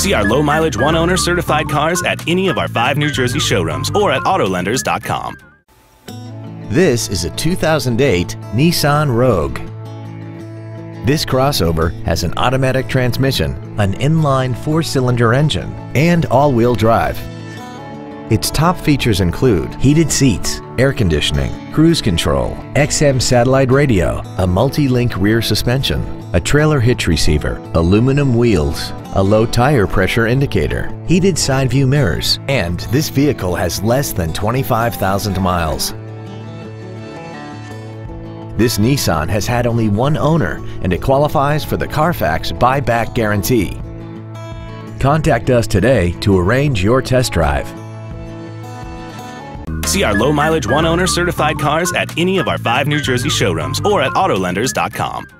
See our low mileage one owner certified cars at any of our five New Jersey showrooms or at Autolenders.com. This is a 2008 Nissan Rogue. This crossover has an automatic transmission, an inline four-cylinder engine, and all-wheel drive. Its top features include heated seats, air conditioning, cruise control, XM satellite radio, a multi-link rear suspension, a trailer hitch receiver, aluminum wheels, a low tire pressure indicator, heated side view mirrors, and this vehicle has less than 25,000 miles. This Nissan has had only one owner and it qualifies for the Carfax buyback guarantee. Contact us today to arrange your test drive. See our low mileage one owner certified cars at any of our five New Jersey showrooms or at Autolenders.com.